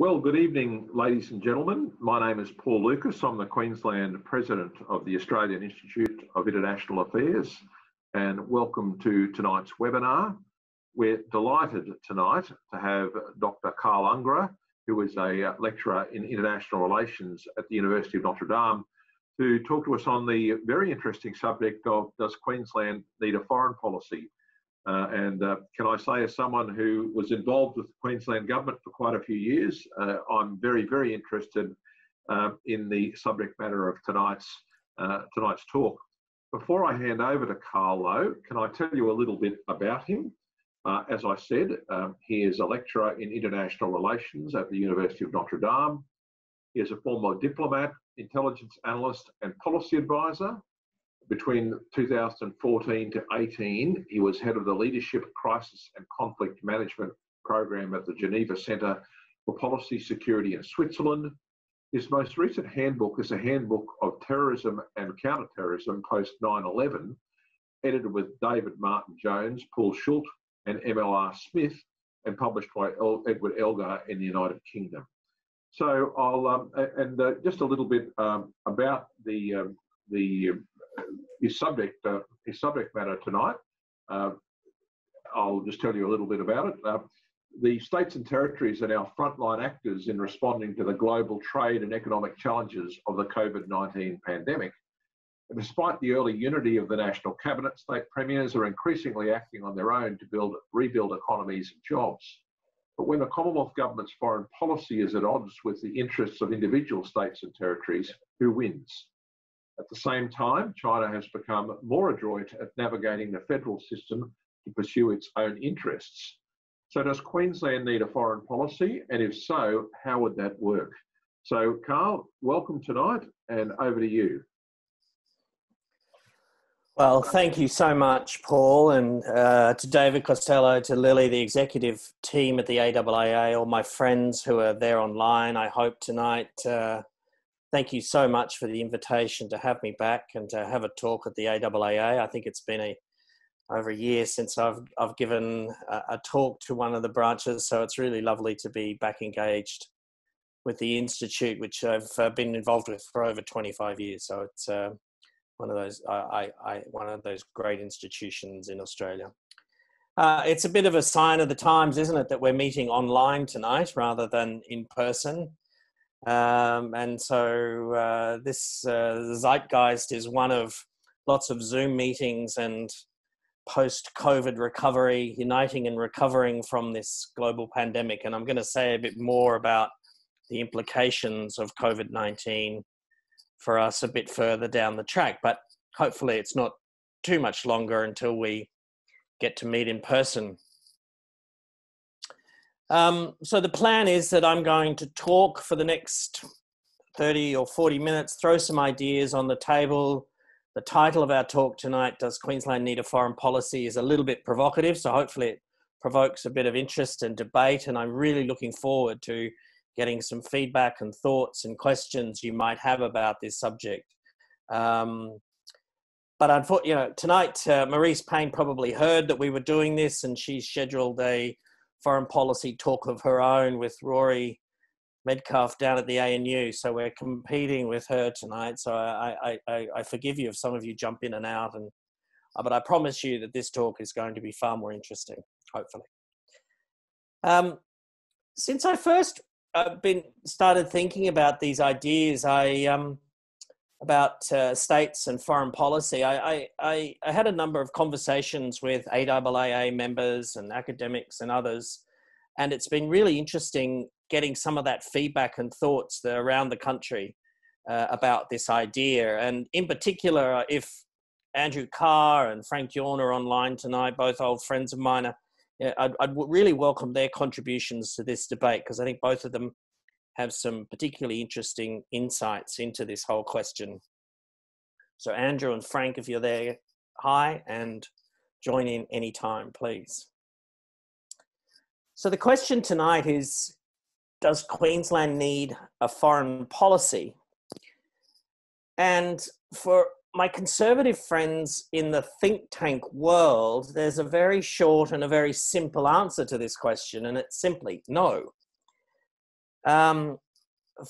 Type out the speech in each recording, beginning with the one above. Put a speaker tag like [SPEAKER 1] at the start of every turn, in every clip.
[SPEAKER 1] Well, good evening, ladies and gentlemen. My name is Paul Lucas. I'm the Queensland President of the Australian Institute of International Affairs, and welcome to tonight's webinar. We're delighted tonight to have Dr. Carl Ungerer, who is a lecturer in international relations at the University of Notre Dame, to talk to us on the very interesting subject of does Queensland need a foreign policy? Uh, and uh, can I say, as someone who was involved with the Queensland government for quite a few years, uh, I'm very, very interested uh, in the subject matter of tonight's uh, tonight's talk. Before I hand over to Carl, though, can I tell you a little bit about him? Uh, as I said, um, he is a lecturer in international relations at the University of Notre Dame. He is a former diplomat, intelligence analyst, and policy advisor between 2014 to 18, he was head of the Leadership, Crisis and Conflict Management Program at the Geneva Centre for Policy Security in Switzerland. His most recent handbook is a handbook of terrorism and counterterrorism post 9 11, edited with David Martin Jones, Paul Schulte, and MLR Smith, and published by El Edward Elgar in the United Kingdom. So I'll um, and uh, just a little bit um, about the um, the his subject uh, his subject matter tonight. Uh, I'll just tell you a little bit about it. Uh, the states and territories are now frontline actors in responding to the global trade and economic challenges of the COVID 19 pandemic. And despite the early unity of the national cabinet, state premiers are increasingly acting on their own to build, rebuild economies and jobs. But when the Commonwealth Government's foreign policy is at odds with the interests of individual states and territories, who wins? At the same time, China has become more adroit at navigating the federal system to pursue its own interests. So, does Queensland need a foreign policy? And if so, how would that work? So, Carl, welcome tonight and over to you.
[SPEAKER 2] Well, thank you so much, Paul, and uh, to David Costello, to Lily, the executive team at the AIIA, all my friends who are there online. I hope tonight uh, thank you so much for the invitation to have me back and to have a talk at the AIIA. I think it's been a over a year since I've I've given a, a, talk to one of the branches, so it's really lovely to be back engaged with the institute, which I've uh, been involved with for over 25 years. So it's uh, one of those I, I, one of those great institutions in Australia. Uh, it's a bit of a sign of the times, isn't it, that we're meeting online tonight rather than in person. Um, and so uh, this uh, zeitgeist is one of lots of Zoom meetings and post COVID recovery, uniting and recovering from this global pandemic. And I'm going to say a bit more about the implications of COVID 19 for us a bit further down the track. But hopefully, it's not too much longer until we get to meet in person um, so the plan is that I'm going to talk for the next 30 or 40 minutes, throw some ideas on the table. The title of our talk tonight, Does Queensland Need a Foreign Policy, is a little bit provocative. So hopefully it provokes a bit of interest and debate. And I'm really looking forward to getting some feedback and thoughts and questions you might have about this subject. Um, but unfortunately, you know, tonight uh, Marise Payne probably heard that we were doing this, and she's scheduled a foreign policy talk of her own with Rory Medcalf down at the ANU. So we're competing with her tonight. So I, I, I, forgive you if some of you jump in and out. And uh, but I promise you that this talk is going to be far more interesting, hopefully. Um, since I first uh, been started thinking about these ideas, I um, about uh, states and foreign policy, I, I, I, had a number of conversations with AIIA members and academics and others, and it's been really interesting getting some of that feedback and thoughts around the country uh, about this idea. And in particular, if Andrew Carr and Frank Yorn are online tonight, both old friends of mine, I'd, I'd really welcome their contributions to this debate because I think both of them have some particularly interesting insights into this whole question. So, Andrew and Frank, if you're there, hi, and join in anytime, please. So, the question tonight is Does Queensland need a foreign policy? And for my conservative friends in the think tank world, there's a very short and a very simple answer to this question, and it's simply no. Um,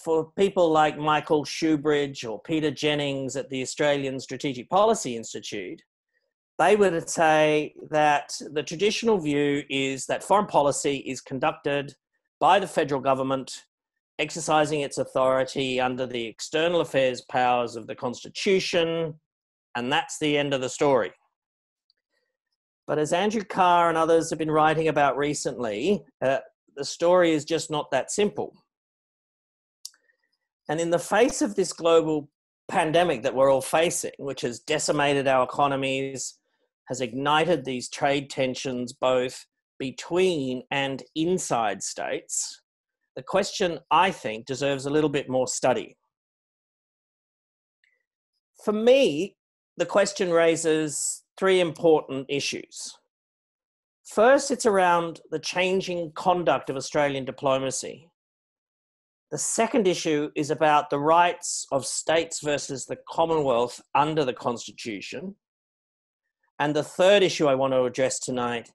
[SPEAKER 2] for people like Michael Shoebridge or Peter Jennings at the Australian Strategic Policy Institute, they would say that the traditional view is that foreign policy is conducted by the federal government exercising its authority under the external affairs powers of the Constitution, and that's the end of the story. But as Andrew Carr and others have been writing about recently, uh, the story is just not that simple. And in the face of this global pandemic that we're all facing, which has decimated our economies, has ignited these trade tensions both between and inside states, the question I think deserves a little bit more study. For me, the question raises three important issues. First, it's around the changing conduct of Australian diplomacy. The second issue is about the rights of states versus the Commonwealth under the Constitution. And the third issue I want to address tonight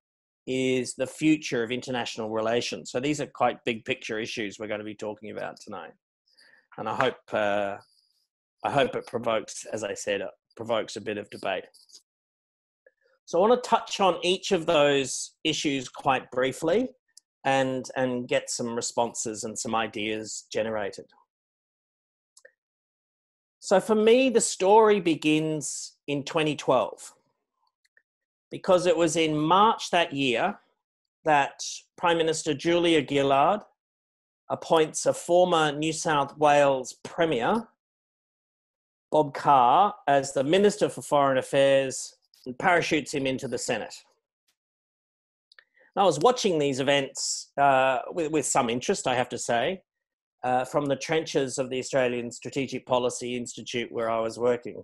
[SPEAKER 2] is the future of international relations. So these are quite big picture issues we're going to be talking about tonight. And I hope, uh, I hope it provokes, as I said, it provokes a bit of debate. So I want to touch on each of those issues quite briefly and, and get some responses and some ideas generated. So for me, the story begins in 2012 because it was in March that year that Prime Minister Julia Gillard appoints a former New South Wales Premier, Bob Carr, as the Minister for Foreign Affairs and parachutes him into the Senate. I was watching these events uh, with, with, some interest, I have to say, uh, from the trenches of the Australian Strategic Policy Institute where I was working.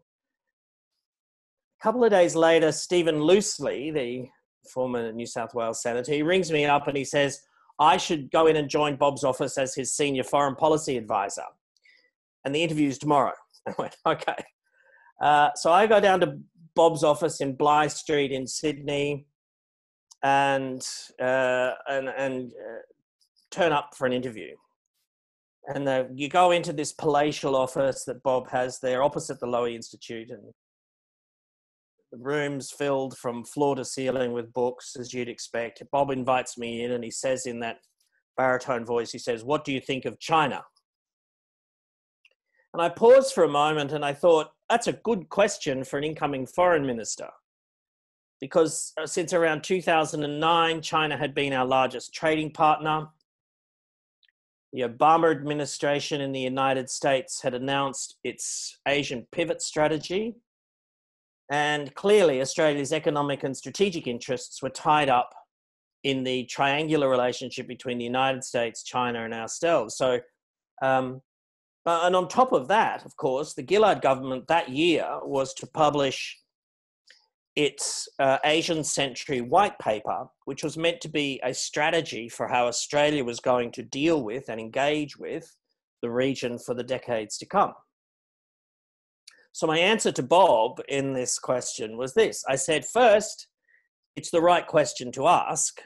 [SPEAKER 2] A couple of days later, Stephen Loosley, the former New South Wales senator, he rings me up and he says, I should go in and join Bob's office as his senior foreign policy advisor. And the interview's tomorrow. I went, okay. Uh, so I go down to Bob's office in Bligh Street in Sydney and uh, and and uh, turn up for an interview. And the, you go into this palatial office that Bob has there, opposite the Lowy Institute, and the room's filled from floor to ceiling with books, as you'd expect. Bob invites me in, and he says in that baritone voice, he says, "What do you think of China?" And I paused for a moment, and I thought, "That's a good question for an incoming foreign minister." Because uh, since around 2009, China had been our largest trading partner. The Obama administration in the United States had announced its Asian pivot strategy. And clearly, Australia's economic and strategic interests were tied up in the triangular relationship between the United States, China, and ourselves. So, um, uh, and on top of that, of course, the Gillard government that year was to publish its uh, Asian Century White Paper, which was meant to be a strategy for how Australia was going to deal with and engage with the region for the decades to come. So, my answer to Bob in this question was this I said, first, it's the right question to ask.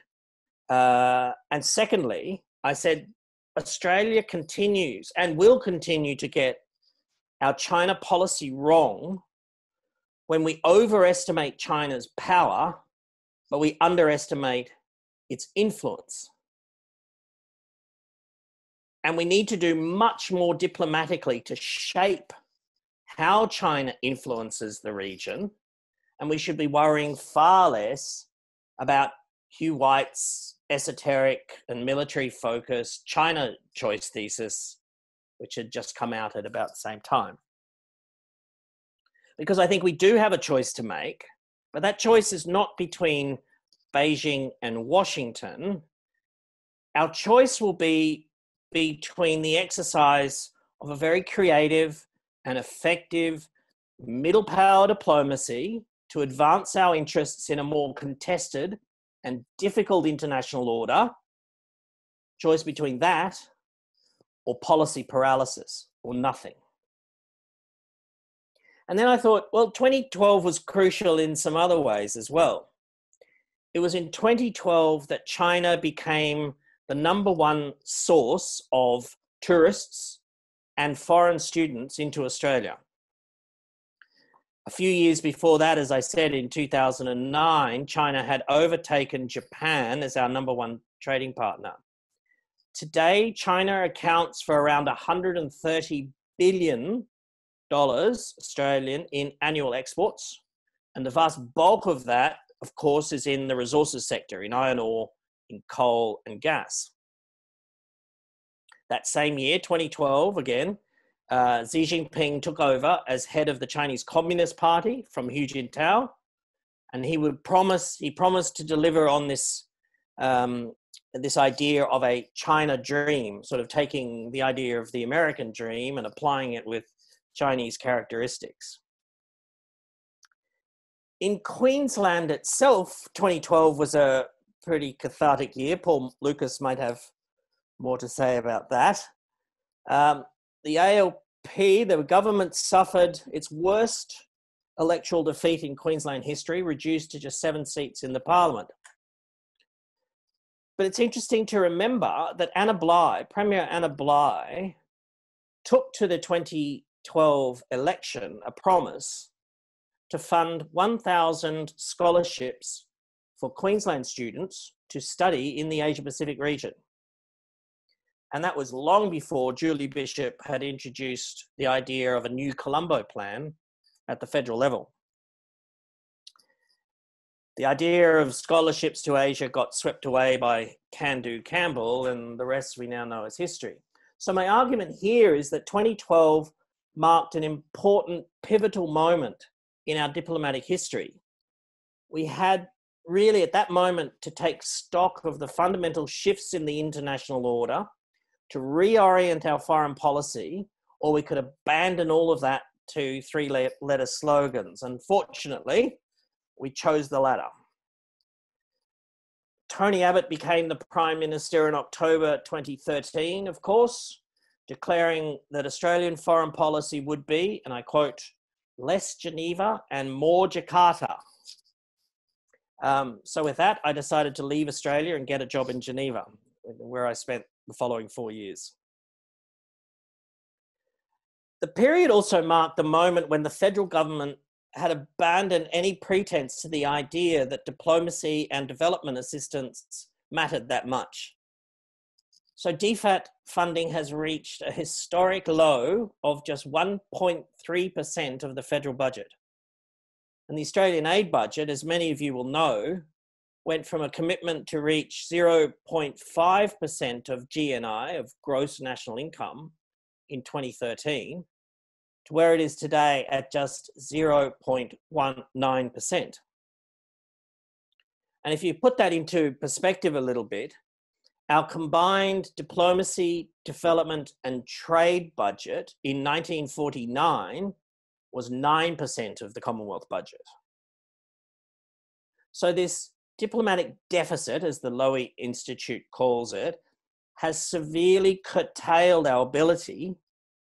[SPEAKER 2] Uh, and secondly, I said, Australia continues and will continue to get our China policy wrong when we overestimate China's power, but we underestimate its influence. And we need to do much more diplomatically to shape how China influences the region. And we should be worrying far less about Hugh White's esoteric and military focused China choice thesis, which had just come out at about the same time because I think we do have a choice to make, but that choice is not between Beijing and Washington. Our choice will be between the exercise of a very creative and effective middle power diplomacy to advance our interests in a more contested and difficult international order. Choice between that or policy paralysis or nothing. And then I thought, well, 2012 was crucial in some other ways as well. It was in 2012 that China became the number one source of tourists and foreign students into Australia. A few years before that, as I said, in 2009, China had overtaken Japan as our number one trading partner. Today, China accounts for around 130 billion dollars Australian in annual exports, and the vast bulk of that, of course, is in the resources sector, in iron ore, in coal and gas. That same year, 2012, again, uh, Xi Jinping took over as head of the Chinese Communist Party from Hu Jintao, and he would promise he promised to deliver on this um, this idea of a China dream, sort of taking the idea of the American dream and applying it with Chinese characteristics. In Queensland itself, 2012 was a pretty cathartic year. Paul Lucas might have more to say about that. Um, the ALP, the government suffered its worst electoral defeat in Queensland history, reduced to just seven seats in the parliament. But it's interesting to remember that Anna Bligh, Premier Anna Bligh, took to the 2012 election a promise to fund 1,000 scholarships for Queensland students to study in the Asia Pacific region. And that was long before Julie Bishop had introduced the idea of a new Colombo plan at the federal level. The idea of scholarships to Asia got swept away by Can-Do Campbell, and the rest we now know as history. So, my argument here is that 2012 marked an important pivotal moment in our diplomatic history. We had really at that moment to take stock of the fundamental shifts in the international order to reorient our foreign policy, or we could abandon all of that to three letter slogans. Unfortunately, we chose the latter. Tony Abbott became the Prime Minister in October 2013, of course, declaring that Australian foreign policy would be, and I quote, less Geneva and more Jakarta. Um, so, with that, I decided to leave Australia and get a job in Geneva, where I spent the following four years. The period also marked the moment when the federal government had abandoned any pretense to the idea that diplomacy and development assistance mattered that much. So DFAT funding has reached a historic low of just 1.3% of the federal budget. And the Australian aid budget, as many of you will know, went from a commitment to reach 0.5% of GNI, of gross national income, in 2013 to where it is today at just 0.19%. And if you put that into perspective a little bit, our combined diplomacy, development, and trade budget in 1949 was 9% of the Commonwealth budget. So, this diplomatic deficit, as the Lowy Institute calls it, has severely curtailed our ability,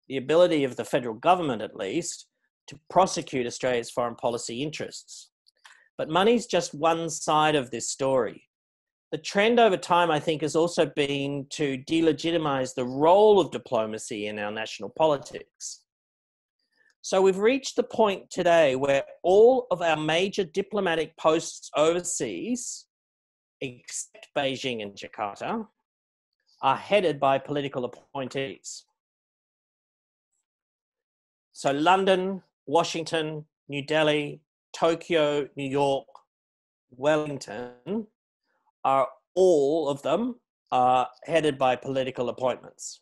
[SPEAKER 2] the ability of the federal government at least, to prosecute Australia's foreign policy interests. But money's just one side of this story. The trend over time, I think, has also been to delegitimize the role of diplomacy in our national politics. So we've reached the point today where all of our major diplomatic posts overseas, except Beijing and Jakarta, are headed by political appointees. So London, Washington, New Delhi, Tokyo, New York, Wellington are all of them are headed by political appointments.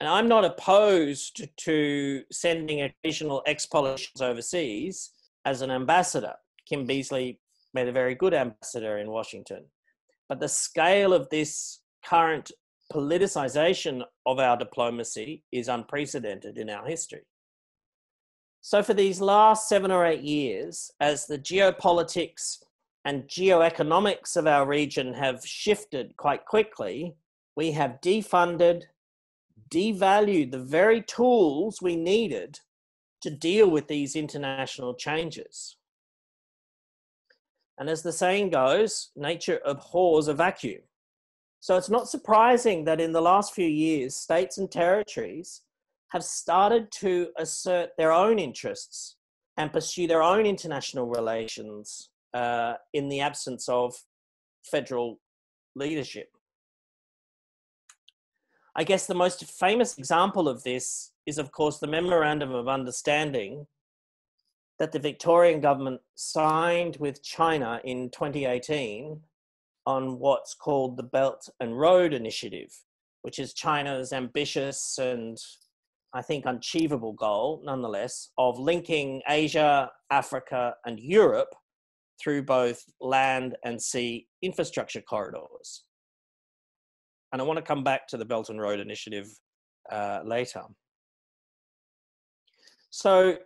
[SPEAKER 2] And I'm not opposed to sending additional ex politicians overseas as an ambassador. Kim Beazley made a very good ambassador in Washington. But the scale of this current politicization of our diplomacy is unprecedented in our history. So, for these last seven or eight years, as the geopolitics and geoeconomics of our region have shifted quite quickly, we have defunded, devalued the very tools we needed to deal with these international changes. And as the saying goes, nature abhors a vacuum. So it's not surprising that in the last few years, states and territories have started to assert their own interests and pursue their own international relations uh, in the absence of federal leadership. I guess the most famous example of this is, of course, the Memorandum of Understanding that the Victorian government signed with China in 2018 on what's called the Belt and Road Initiative, which is China's ambitious and I think unachievable goal, nonetheless, of linking Asia, Africa, and Europe through both land and sea infrastructure corridors. And I want to come back to the Belt and Road Initiative uh, later. So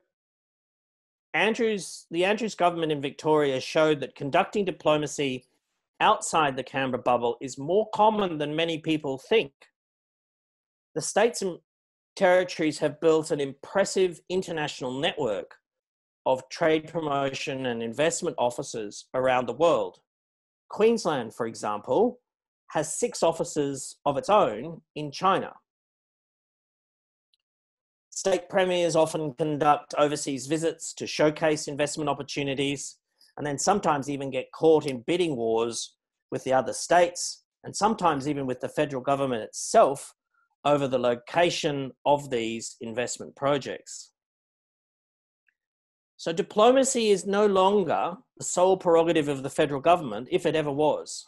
[SPEAKER 2] Andrews, the Andrews government in Victoria showed that conducting diplomacy outside the Canberra bubble is more common than many people think. The states and territories have built an impressive international network of trade promotion and investment offices around the world. Queensland, for example, has six offices of its own in China. State premiers often conduct overseas visits to showcase investment opportunities and then sometimes even get caught in bidding wars with the other states and sometimes even with the federal government itself over the location of these investment projects. So diplomacy is no longer the sole prerogative of the federal government, if it ever was.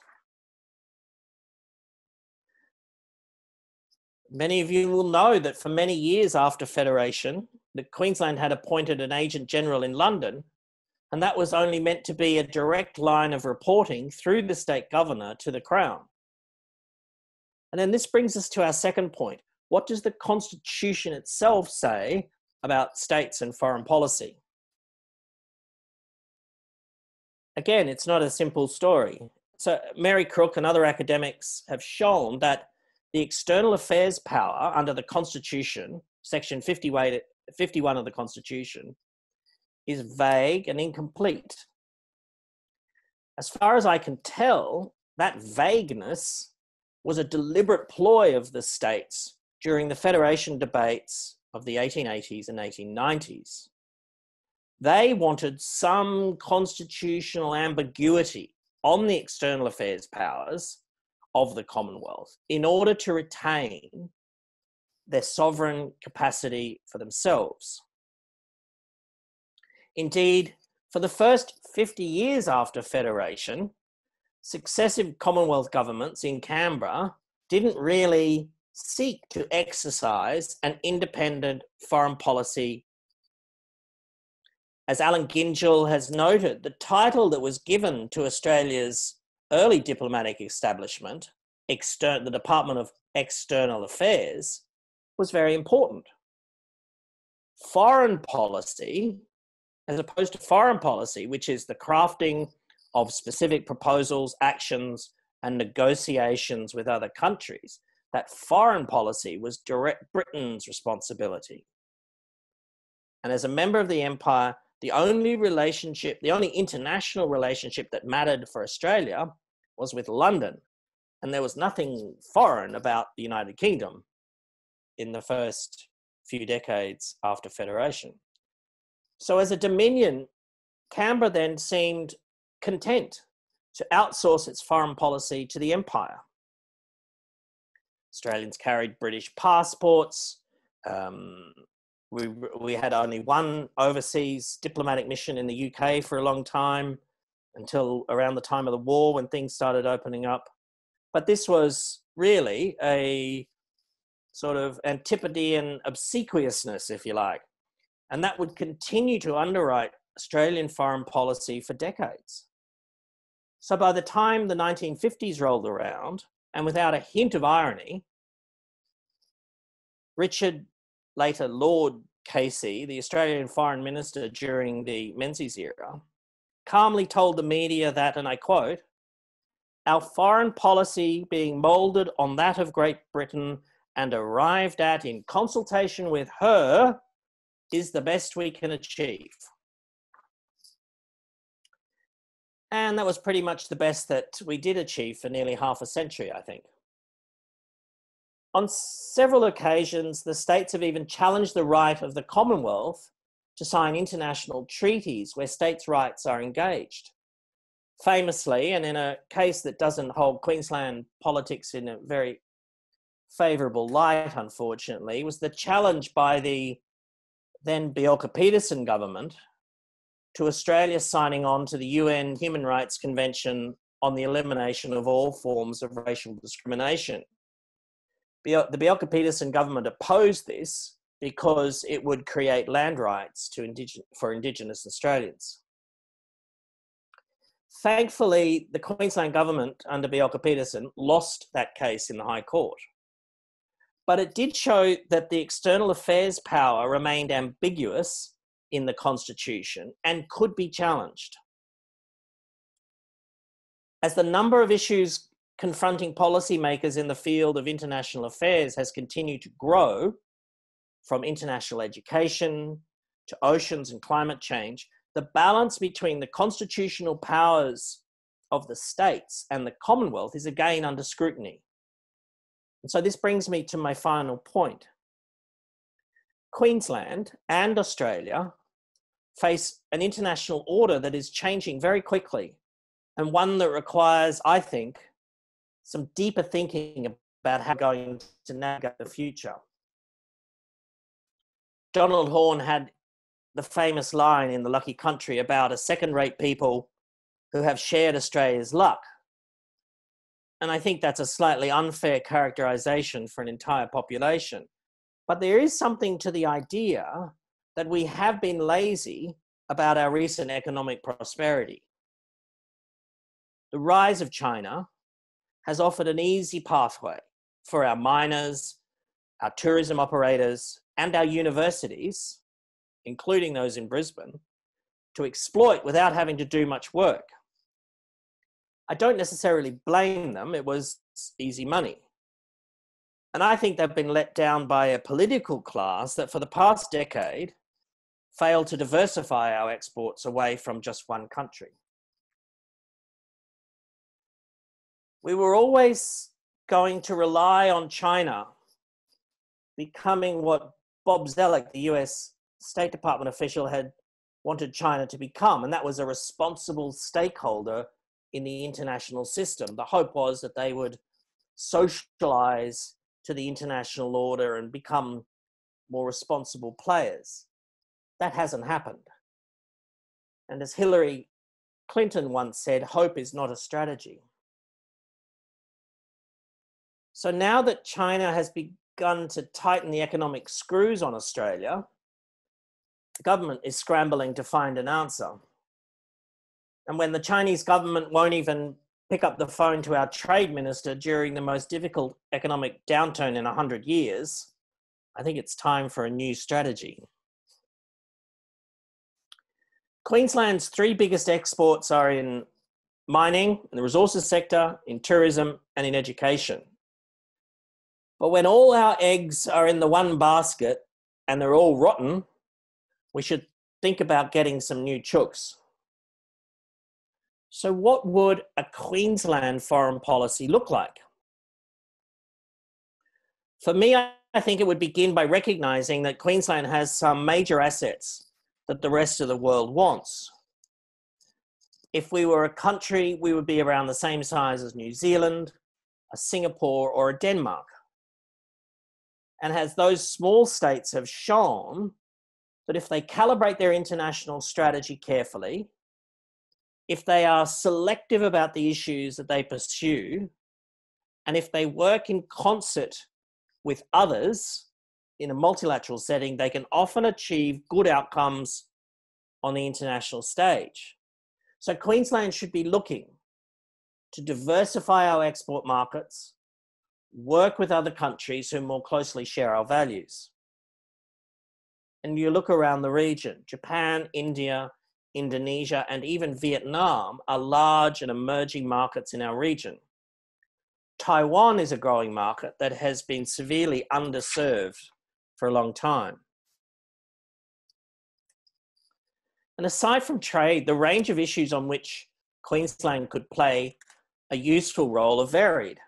[SPEAKER 2] Many of you will know that for many years after Federation, the Queensland had appointed an agent general in London, and that was only meant to be a direct line of reporting through the state governor to the Crown. And then this brings us to our second point. What does the Constitution itself say about states and foreign policy? Again, it's not a simple story. So, Mary Crook and other academics have shown that the external affairs power under the Constitution, Section 51 of the Constitution, is vague and incomplete. As far as I can tell, that vagueness was a deliberate ploy of the states during the federation debates of the 1880s and 1890s. They wanted some constitutional ambiguity on the external affairs powers of the Commonwealth in order to retain their sovereign capacity for themselves. Indeed, for the first 50 years after Federation, successive Commonwealth governments in Canberra didn't really seek to exercise an independent foreign policy. As Allan Gyngell has noted, the title that was given to Australia's early diplomatic establishment, the Department of External Affairs, was very important. Foreign policy, as opposed to foreign policy, which is the crafting of specific proposals, actions, and negotiations with other countries, that foreign policy was direct Britain's responsibility. And as a member of the empire, the only relationship, the only international relationship that mattered for Australia was with London. And there was nothing foreign about the United Kingdom in the first few decades after Federation. So, as a dominion, Canberra then seemed content to outsource its foreign policy to the empire. Australians carried British passports. Um, we, we had only one overseas diplomatic mission in the UK for a long time until around the time of the war when things started opening up. But this was really a sort of antipodean obsequiousness, if you like. And that would continue to underwrite Australian foreign policy for decades. So by the time the 1950s rolled around, and without a hint of irony, Richard, later Lord Casey, the Australian Foreign Minister during the Menzies era, calmly told the media that, and I quote, our foreign policy being moulded on that of Great Britain and arrived at in consultation with her is the best we can achieve. And that was pretty much the best that we did achieve for nearly half a century, I think. On several occasions, the states have even challenged the right of the Commonwealth to sign international treaties where states' rights are engaged. Famously, and in a case that doesn't hold Queensland politics in a very favourable light, unfortunately, was the challenge by the then Bjelke Petersen government to Australia signing on to the UN Human Rights Convention on the elimination of all forms of racial discrimination. The Bjelke Petersen government opposed this because it would create land rights to for Indigenous Australians. Thankfully, the Queensland government under Bjelke Petersen lost that case in the High Court. But it did show that the external affairs power remained ambiguous in the Constitution and could be challenged. As the number of issues confronting policymakers in the field of international affairs has continued to grow, from international education to oceans and climate change, the balance between the constitutional powers of the states and the Commonwealth is again under scrutiny. And so this brings me to my final point. Queensland and Australia face an international order that is changing very quickly and one that requires, I think, some deeper thinking about how we're going to navigate the future. Donald Horne had the famous line in The Lucky Country about a second rate people who have shared Australia's luck. And I think that's a slightly unfair characterization for an entire population. But there is something to the idea that we have been lazy about our recent economic prosperity. The rise of China has offered an easy pathway for our miners, our tourism operators, and our universities, including those in Brisbane, to exploit without having to do much work. I don't necessarily blame them, it was easy money. And I think they've been let down by a political class that for the past decade failed to diversify our exports away from just one country. We were always going to rely on China becoming what Bob Zoellick, the US State Department official, had wanted China to become, and that was a responsible stakeholder in the international system. The hope was that they would socialize to the international order and become more responsible players. That hasn't happened. And as Hillary Clinton once said, hope is not a strategy. So now that China has begun to tighten the economic screws on Australia, the government is scrambling to find an answer. And when the Chinese government won't even pick up the phone to our trade minister during the most difficult economic downturn in 100 years, I think it's time for a new strategy. Queensland's three biggest exports are in mining, in the resources sector, in tourism, and in education. But when all our eggs are in the one basket and they're all rotten, we should think about getting some new chooks. So, what would a Queensland foreign policy look like? For me, I think it would begin by recognizing that Queensland has some major assets that the rest of the world wants. If we were a country, we would be around the same size as New Zealand, a Singapore, or a Denmark and as those small states have shown that if they calibrate their international strategy carefully, if they are selective about the issues that they pursue, and if they work in concert with others in a multilateral setting, they can often achieve good outcomes on the international stage. So Queensland should be looking to diversify our export markets, work with other countries who more closely share our values. And you look around the region, Japan, India, Indonesia, and even Vietnam are large and emerging markets in our region. Taiwan is a growing market that has been severely underserved for a long time. And aside from trade, the range of issues on which Queensland could play a useful role are varied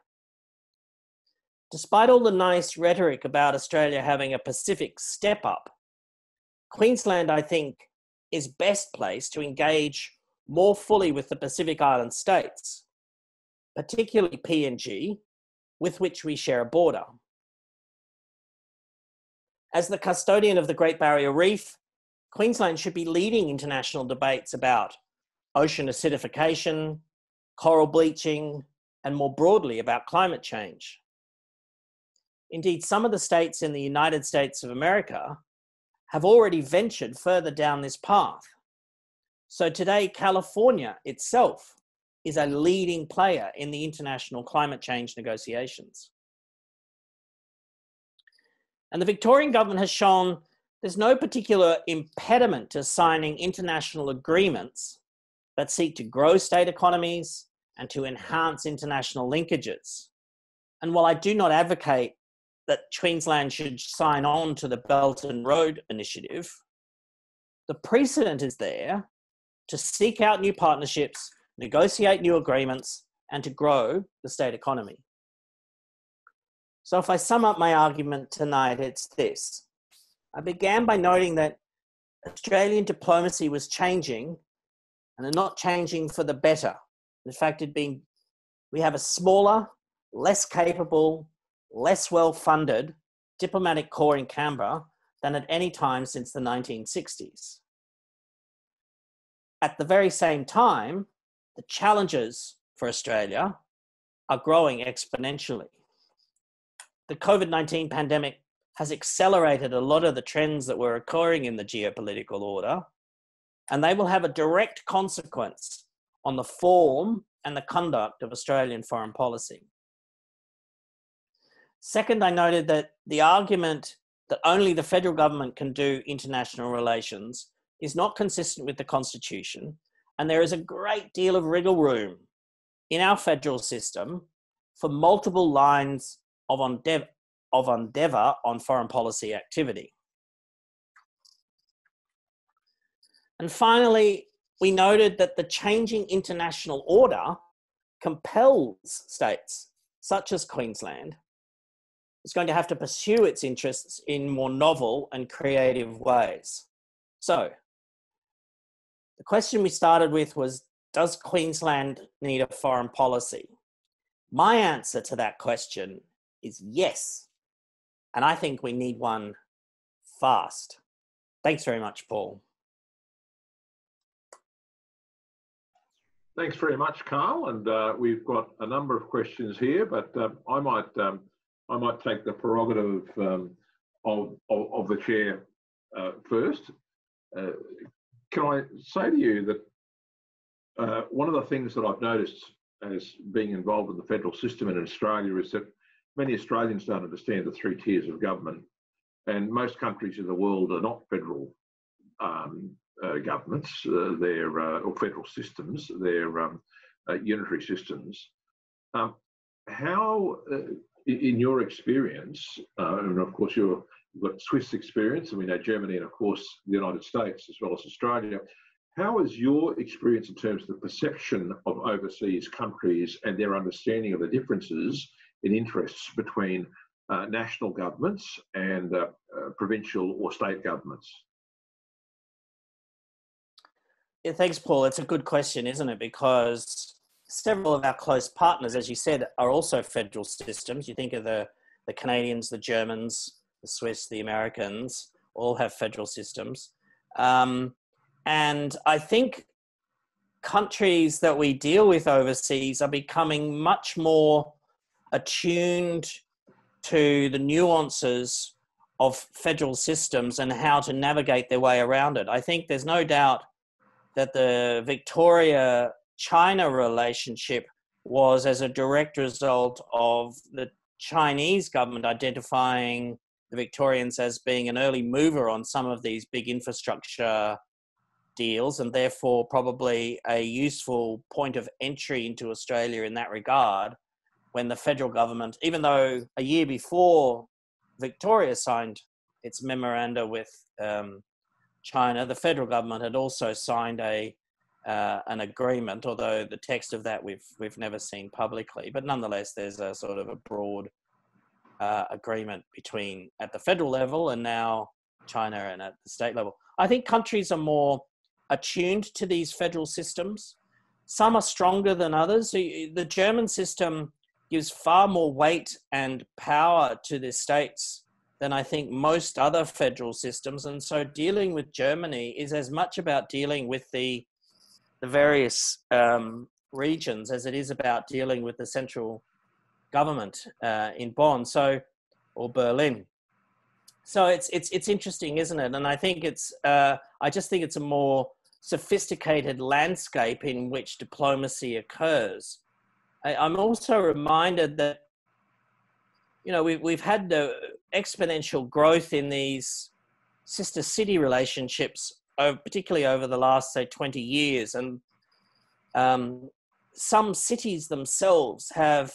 [SPEAKER 2] Despite all the nice rhetoric about Australia having a Pacific step up, Queensland, I think, is best placed to engage more fully with the Pacific Island states, particularly PNG, with which we share a border. As the custodian of the Great Barrier Reef, Queensland should be leading international debates about ocean acidification, coral bleaching, and more broadly about climate change. Indeed, some of the states in the United States of America have already ventured further down this path. So today, California itself is a leading player in the international climate change negotiations. And the Victorian government has shown there's no particular impediment to signing international agreements that seek to grow state economies and to enhance international linkages. And while I do not advocate that Queensland should sign on to the Belt and Road Initiative, the precedent is there to seek out new partnerships, negotiate new agreements, and to grow the state economy. So, if I sum up my argument tonight, it's this. I began by noting that Australian diplomacy was changing and not changing for the better. In fact, it being we have a smaller, less capable, less well funded diplomatic corps in Canberra than at any time since the 1960s. At the very same time, the challenges for Australia are growing exponentially. The COVID 19 pandemic has accelerated a lot of the trends that were occurring in the geopolitical order, and they will have a direct consequence on the form and the conduct of Australian foreign policy. Second, I noted that the argument that only the federal government can do international relations is not consistent with the Constitution, and there is a great deal of wriggle room in our federal system for multiple lines of, of endeavour on foreign policy activity. And finally, we noted that the changing international order compels states, such as Queensland, is going to have to pursue its interests in more novel and creative ways. So, the question we started with was Does Queensland need a foreign policy? My answer to that question is yes. And I think we need one fast. Thanks very much, Paul.
[SPEAKER 1] Thanks very much, Carl. And uh, we've got a number of questions here, but uh, I might um, I might take the prerogative um, of, of, of the chair uh, first. Uh, can I say to you that uh, one of the things that I've noticed as being involved in the federal system in Australia is that many Australians don't understand the three tiers of government, and most countries in the world are not federal um, uh, governments, uh, they're uh, or federal systems, they're um, uh, unitary systems. Um, how, in your experience, uh, and of course you've got Swiss experience, and we know Germany, and of course the United States as well as Australia. How is your experience in terms of the perception of overseas countries and their understanding of the differences in interests between uh, national governments and uh, uh, provincial or state governments?
[SPEAKER 2] Yeah, thanks, Paul. It's a good question, isn't it? Because several of our close partners, as you said, are also federal systems. You think of the, the Canadians, the Germans, the Swiss, the Americans, all have federal systems. Um, and I think countries that we deal with overseas are becoming much more attuned to the nuances of federal systems and how to navigate their way around it. I think there's no doubt that the Victoria China relationship was as a direct result of the Chinese government identifying the Victorians as being an early mover on some of these big infrastructure deals and therefore probably a useful point of entry into Australia in that regard when the federal government, even though a year before Victoria signed its memoranda with um, China, the federal government had also signed a uh, an agreement, although the text of that we've we've never seen publicly. But nonetheless, there's a sort of a broad uh, agreement between at the federal level and now China and at the state level. I think countries are more attuned to these federal systems. Some are stronger than others. The German system gives far more weight and power to the states than I think most other federal systems. And so dealing with Germany is as much about dealing with the, the various um, regions as it is about dealing with the central government uh, in Bonn, so or Berlin. So it's it's it's interesting, isn't it? And I think it's uh, I just think it's a more sophisticated landscape in which diplomacy occurs. I, I'm also reminded that you know we've we've had the exponential growth in these sister city relationships, particularly over the last say 20 years, and um, some cities themselves have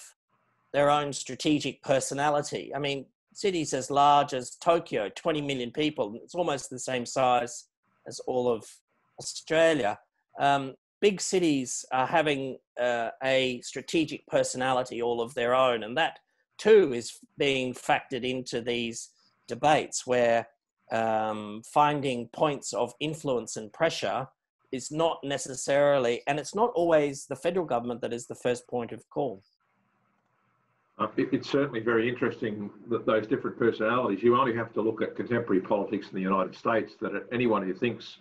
[SPEAKER 2] their own strategic personality. I mean, cities as large as Tokyo, 20 million people, it's almost the same size as all of Australia. Um, big cities are having uh, a strategic personality all of their own, and that too is being factored into these debates where um, finding points of influence and pressure is not necessarily, and it's not always the federal government that is the first point of call.
[SPEAKER 1] Uh, it, it's certainly very interesting that those different personalities, you only have to look at contemporary politics in the United States, that anyone who thinks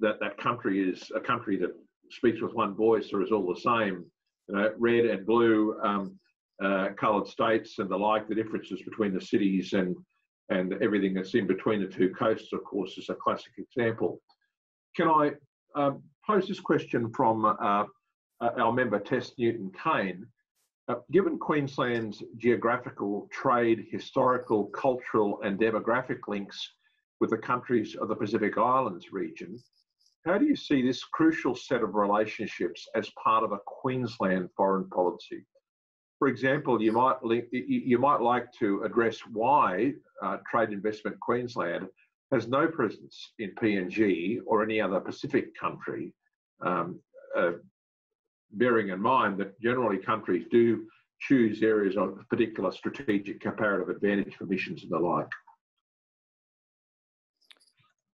[SPEAKER 1] that that country is a country that speaks with one voice or is all the same, you know, red and blue um, uh, coloured states and the like, the differences between the cities and and everything that's in between the two coasts, of course, is a classic example. Can I um, pose this question from uh, our member Tess Newton Cain? Uh, given Queensland's geographical, trade, historical, cultural, and demographic links with the countries of the Pacific Islands region, how do you see this crucial set of relationships as part of a Queensland foreign policy? For example, you might you might like to address why uh, Trade Investment Queensland has no presence in PNG or any other Pacific country, um, uh, bearing in mind that generally countries do choose areas of particular strategic comparative advantage for missions and the like.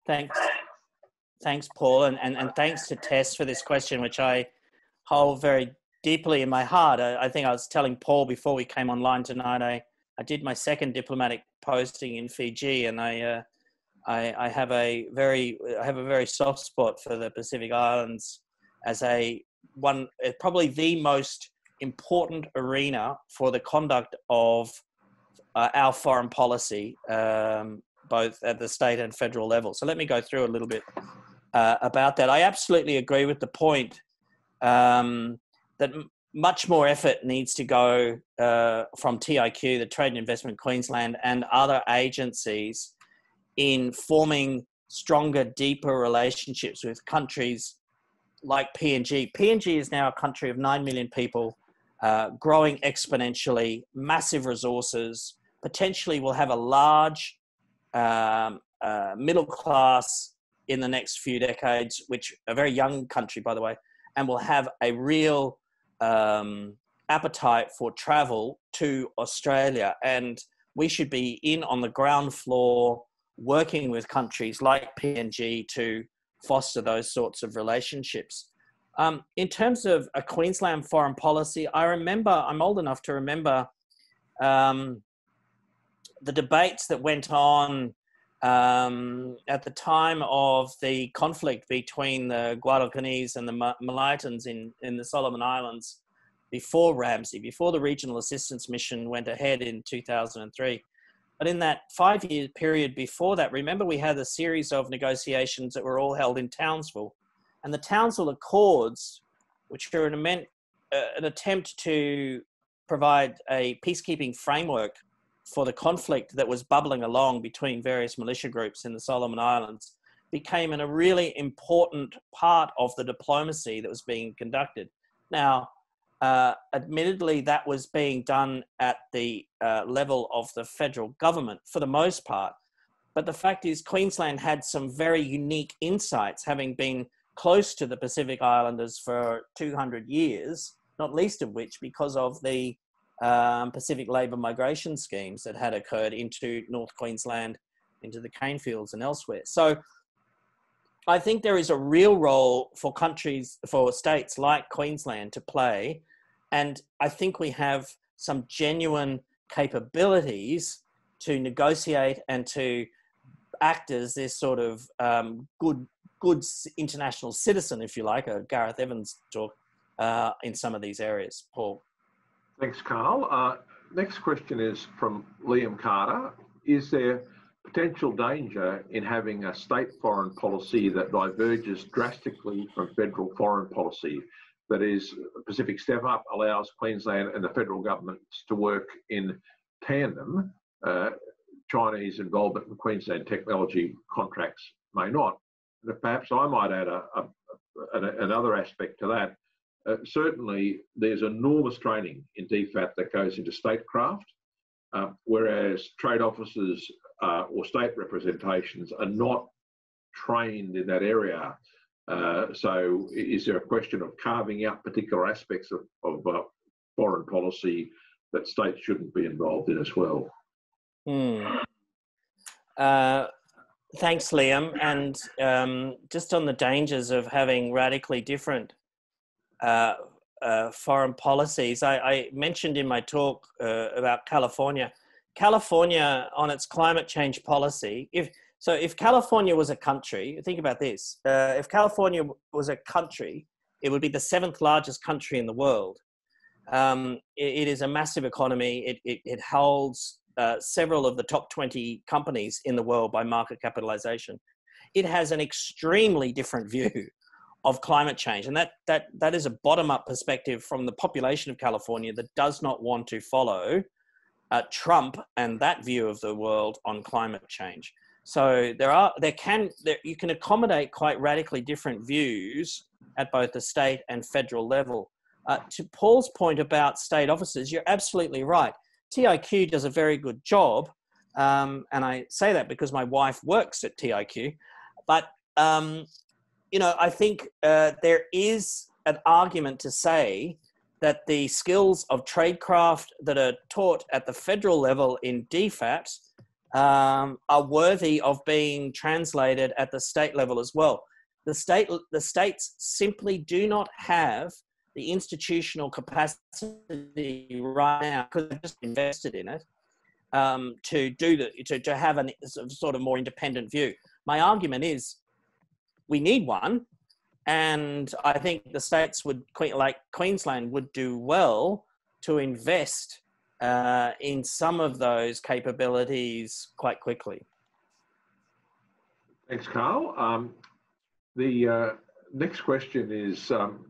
[SPEAKER 2] Thanks. Thanks, Paul, and, and, and thanks to Tess for this question, which I hold very deeply in my heart. I, I, think I was telling Paul before we came online tonight, I, I did my second diplomatic posting in Fiji, and I, uh, I, I have a very I have a very soft spot for the Pacific Islands as a one uh, probably the most important arena for the conduct of uh, our foreign policy, um, both at the state and federal level. So let me go through a little bit uh, about that. I absolutely agree with the point um, that much more effort needs to go uh, from TIQ, the Trade and Investment Queensland, and other agencies in forming stronger, deeper relationships with countries like PNG. PNG is now a country of 9 million people, uh, growing exponentially, massive resources, potentially will have a large um, uh, middle class in the next few decades, which a very young country, by the way, and will have a real um, appetite for travel to Australia. And we should be in on the ground floor working with countries like PNG to foster those sorts of relationships. Um, in terms of a Queensland foreign policy, I remember, I'm old enough to remember um, the debates that went on um, at the time of the conflict between the Guadalcanalese and the Malaitans in, in the Solomon Islands before RAMSI, before the Regional Assistance Mission went ahead in 2003. But in that five year period before that, remember we had a series of negotiations that were all held in Townsville. And the Townsville Accords, which are an, uh, an attempt to provide a peacekeeping framework for the conflict that was bubbling along between various militia groups in the Solomon Islands, became a really important part of the diplomacy that was being conducted. Now, uh, admittedly, that was being done at the uh, level of the federal government for the most part. But the fact is, Queensland had some very unique insights, having been close to the Pacific Islanders for 200 years, not least of which because of the um, Pacific labour migration schemes that had occurred into North Queensland, into the cane fields and elsewhere. So I think there is a real role for countries, for states like Queensland to play. And I think we have some genuine capabilities to negotiate and to act as this sort of um, good, good international citizen, if you like, a Gareth Evans talk uh, in some of these areas. Paul.
[SPEAKER 1] Thanks, Carl. Uh, next question is from Liam Carter. Is there potential danger in having a state foreign policy that diverges drastically from federal foreign policy? That is, Pacific Step Up allows Queensland and the federal government to work in tandem. Uh, Chinese involvement in Queensland technology contracts may not. perhaps I might add a, a, a, another aspect to that. Uh, certainly, there's enormous training in DFAT that goes into statecraft, uh, whereas trade officers uh, or state representations are not trained in that area. Uh, so, is there a question of carving out particular aspects of, of uh, foreign policy that states shouldn't be involved in as well?
[SPEAKER 2] Hmm. thanks, Liam. And um, just on the dangers of having radically different uh, uh, foreign policies. I, I, mentioned in my talk uh, about California. California, on its climate change policy, if so, if California was a country, think about this: uh, if California was a country, it would be the seventh largest country in the world. Um, it, it is a massive economy. It, it, it holds uh, several of the top 20 companies in the world by market capitalization. It has an extremely different view of climate change. And that, that, that is a bottom up perspective from the population of California that does not want to follow uh, Trump and that view of the world on climate change. So there are, there can, there, you can accommodate quite radically different views at both the state and federal level. Uh, to Paul's point about state officers, you're absolutely right. TIQ does a very good job. Um, and I say that because my wife works at TIQ. But um, you know, I think uh, there is an argument to say that the skills of tradecraft that are taught at the federal level in DFAT um, are worthy of being translated at the state level as well. The state, the states simply do not have the institutional capacity right now because they've just invested in it um, to do the to, to have a sort of more independent view. My argument is we need one. And I think the states would, like Queensland, would do well to invest uh, in some of those capabilities quite quickly.
[SPEAKER 1] Thanks, Carl. Um, the uh, next question is um,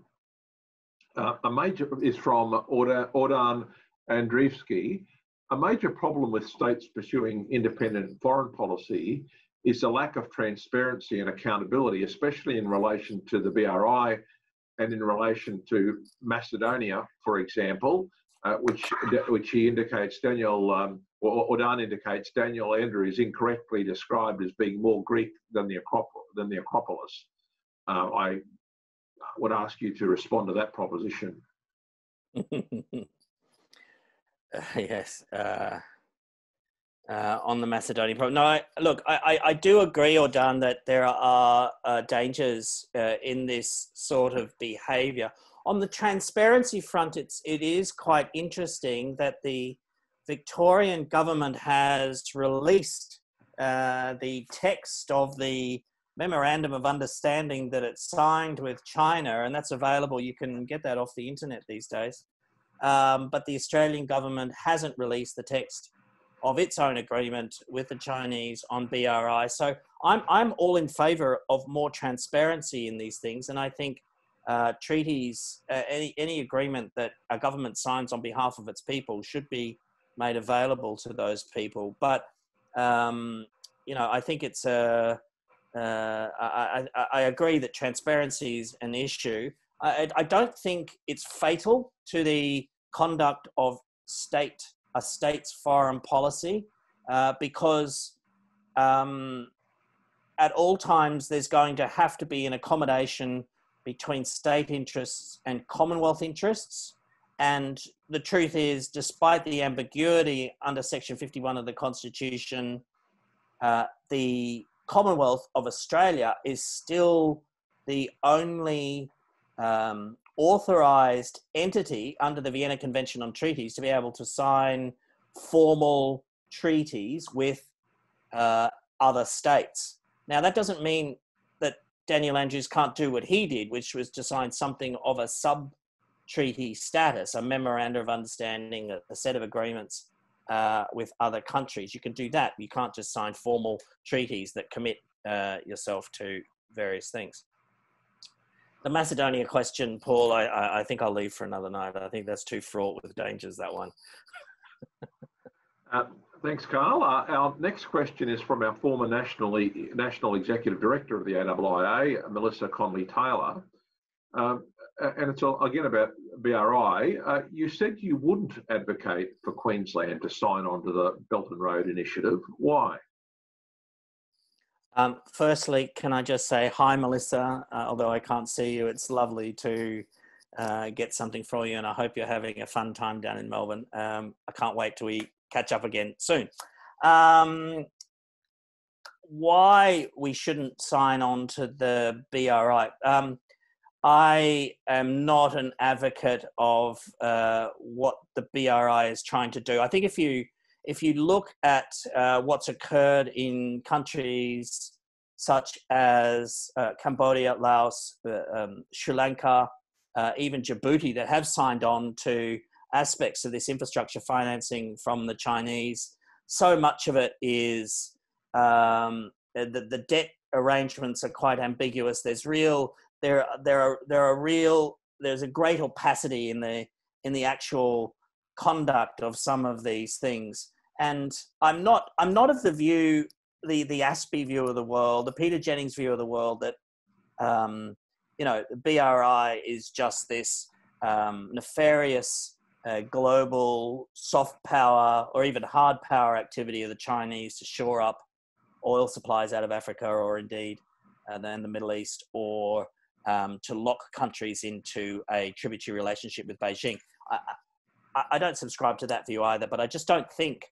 [SPEAKER 1] uh, a major is from Ordan Andrievsky. A major problem with states pursuing independent foreign policy is the lack of transparency and accountability, especially in relation to the BRI and in relation to Macedonia, for example, uh, which which he indicates Daniel um, or, Dan indicates Daniel Andrew is incorrectly described as being more Greek than the Acrop- than the Acropolis. Uh, I would ask you to respond to that proposition.
[SPEAKER 2] uh, yes. Uh, on the Macedonian problem. No, I, look, I, I, do agree, Ordan, that there are uh, dangers uh, in this sort of behaviour. On the transparency front, it's it is quite interesting that the Victorian government has released uh, the text of the memorandum of understanding that it signed with China, and that's available. You can get that off the internet these days. Um, but the Australian government hasn't released the text of its own agreement with the Chinese on BRI. So I'm, I'm all in favor of more transparency in these things. And I think uh, treaties, uh, any, any agreement that a government signs on behalf of its people should be made available to those people. But, um, you know, I think it's a, uh, I, I, I, agree that transparency is an issue. I, I don't think it's fatal to the conduct of state a state's foreign policy uh, because um, at all times there's going to have to be an accommodation between state interests and Commonwealth interests. And the truth is, despite the ambiguity under Section 51 of the Constitution, uh, the Commonwealth of Australia is still the only um, authorized entity under the Vienna Convention on Treaties to be able to sign formal treaties with uh, other states. Now, that doesn't mean that Daniel Andrews can't do what he did, which was to sign something of a sub treaty status, a memorandum of understanding, a, a set of agreements uh, with other countries. You can do that. You can't just sign formal treaties that commit uh, yourself to various things. The Macedonia question, Paul, I, I, think I'll leave for another night. I think that's too fraught with dangers, that one.
[SPEAKER 1] uh, thanks, Carl. Uh, our next question is from our former National, National Executive Director of the AIIA, Melissa Conley Tyler. Um, and it's again about BRI. Uh, you said you wouldn't advocate for Queensland to sign on to the Belt and Road Initiative. Why?
[SPEAKER 2] Um, firstly, can I just say hi, Melissa? Uh, although I can't see you, it's lovely to uh, get something for you, and I hope you're having a fun time down in Melbourne. Um, I can't wait till we catch up again soon. Um, why we shouldn't sign on to the BRI? Um, I am not an advocate of uh, what the BRI is trying to do. I think if you if you look at uh, what's occurred in countries such as uh, Cambodia, Laos, uh, um, Sri Lanka, uh, even Djibouti, that have signed on to aspects of this infrastructure financing from the Chinese, so much of it is um, the, the debt arrangements are quite ambiguous. There's real there there are there are real there's a great opacity in the in the actual conduct of some of these things and i'm not i'm not of the view the the ASPI view of the world the peter jennings view of the world that um, you know bri is just this um, nefarious uh, global soft power or even hard power activity of the chinese to shore up oil supplies out of africa or indeed uh, then the middle east or um, to lock countries into a tributary relationship with Beijing. I, I, I, don't subscribe to that view either, but I just don't think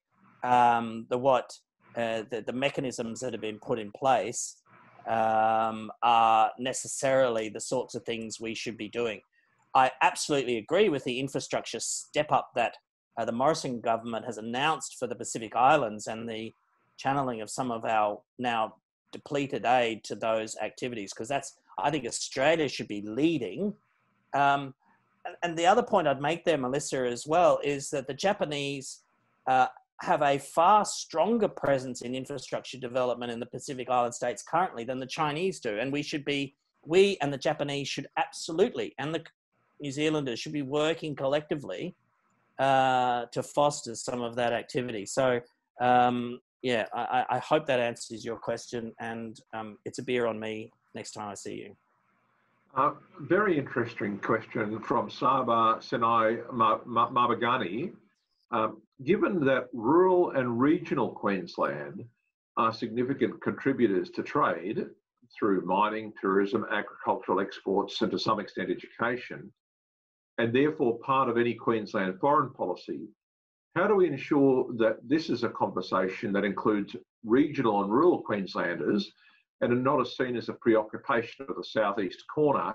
[SPEAKER 2] um, the what uh, the, the, mechanisms that have been put in place um, are necessarily the sorts of things we should be doing. I absolutely agree with the infrastructure step up that uh, the Morrison government has announced for the Pacific Islands and the channeling of some of our now depleted aid to those activities because that's I think Australia should be leading. Um, and, the other point I'd make there, Melissa, as well, is that the Japanese uh, have a far stronger presence in infrastructure development in the Pacific Island states currently than the Chinese do. And we should be, we and the Japanese should absolutely, and the New Zealanders should be working collectively uh, to foster some of that activity. So, um, yeah, I, I, hope that answers your question. And um, it's a beer on me next time I see you?
[SPEAKER 1] Uh, very interesting question from Saba Senai Mabagani. Um, given that rural and regional Queensland are significant contributors to trade through mining, tourism, agricultural exports, and to some extent education, and therefore part of any Queensland foreign policy, how do we ensure that this is a conversation that includes regional and rural Queenslanders and are not as seen as a preoccupation of the southeast corner